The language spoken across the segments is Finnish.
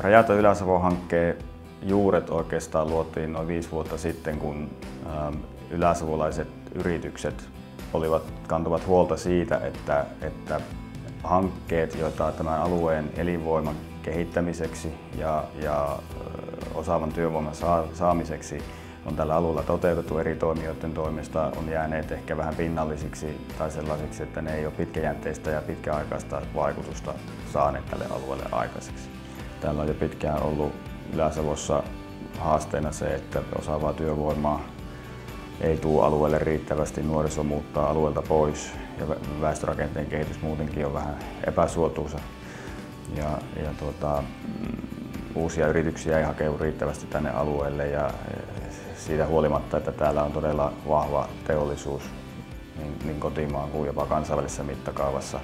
Rajato Ylä-Savo-hankkeen juuret oikeastaan luotiin noin viisi vuotta sitten, kun ähm, yläsavolaiset yritykset olivat, kantavat huolta siitä, että, että hankkeet, joita tämän alueen elinvoiman kehittämiseksi ja, ja osaavan työvoiman saamiseksi on tällä alueella toteutettu eri toimijoiden toimesta, on jääneet ehkä vähän pinnallisiksi tai sellaisiksi, että ne ei ole pitkäjänteistä ja pitkäaikaista vaikutusta saaneet tälle alueelle aikaiseksi. Täällä on jo pitkään ollut Ylä-Savossa haasteena se, että osaavaa työvoimaa ei tule alueelle riittävästi, nuoriso muuttaa alueelta pois ja väestörakenteen kehitys muutenkin on vähän epäsuotuisa. Ja, ja tuota, mm, uusia yrityksiä ei hakeudu riittävästi tänne alueelle ja siitä huolimatta, että täällä on todella vahva teollisuus niin, niin kotimaan kuin jopa kansainvälisessä mittakaavassa.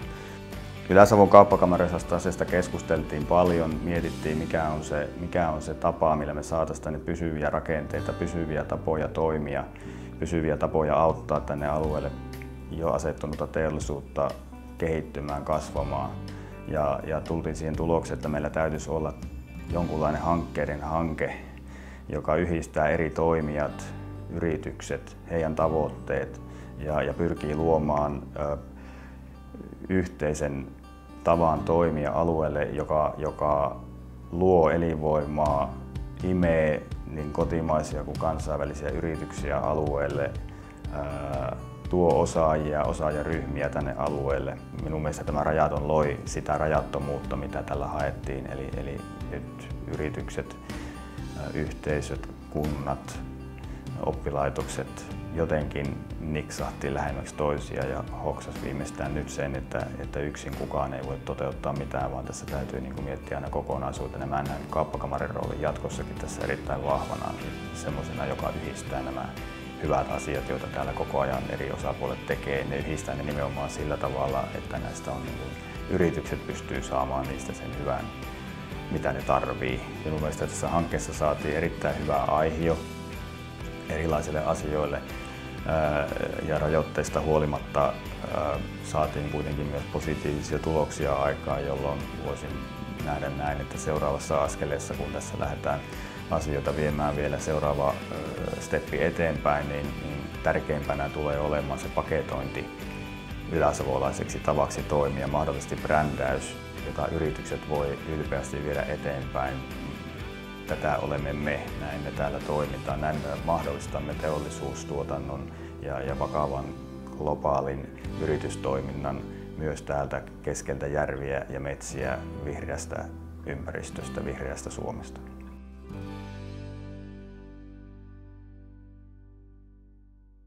Ylä-Savon kauppakamarissa asiasta keskusteltiin paljon, mietittiin mikä on, se, mikä on se tapa, millä me saataisiin tänne pysyviä rakenteita, pysyviä tapoja toimia, pysyviä tapoja auttaa tänne alueelle jo asettunutta teollisuutta kehittymään, kasvamaan. Ja, ja tultiin siihen tulokseen, että meillä täytyisi olla jonkunlainen hankkeiden hanke, joka yhdistää eri toimijat, yritykset, heidän tavoitteet ja, ja pyrkii luomaan ö, yhteisen tavan toimia alueelle, joka, joka luo elinvoimaa, imee niin kotimaisia kuin kansainvälisiä yrityksiä alueelle, tuo osaajia, osaajaryhmiä tänne alueelle. Minun mielestä tämä rajaton loi sitä rajattomuutta, mitä tällä haettiin, eli, eli nyt yritykset, yhteisöt, kunnat, oppilaitokset jotenkin niksahti lähemmäksi toisia ja hoksas viimeistään nyt sen, että, että yksin kukaan ei voi toteuttaa mitään, vaan tässä täytyy niin kuin miettiä aina kokonaisuutena. Mä näen kauppakamarin roolin jatkossakin tässä erittäin vahvana semmoisena, joka yhdistää nämä hyvät asiat, joita täällä koko ajan eri osapuolet tekee. Ne yhdistää ne nimenomaan sillä tavalla, että näistä on niin kuin, yritykset pystyy saamaan niistä sen hyvän, mitä ne tarvii. Minun mielestä tässä hankkeessa saatiin erittäin hyvä aihio erilaisille asioille ja rajoitteista huolimatta saatiin kuitenkin myös positiivisia tuloksia aikaan, jolloin voisin nähdä näin, että seuraavassa askeleessa, kun tässä lähdetään asioita viemään vielä seuraava steppi eteenpäin, niin, niin tärkeimpänä tulee olemaan se paketointi yläsavolaiseksi tavaksi toimia, mahdollisesti brändäys, jota yritykset voi ylpeästi viedä eteenpäin tätä olemme me, näin me täällä toimitaan, näin me mahdollistamme teollisuustuotannon ja, ja vakavan globaalin yritystoiminnan myös täältä keskeltä järviä ja metsiä vihreästä ympäristöstä, vihreästä Suomesta.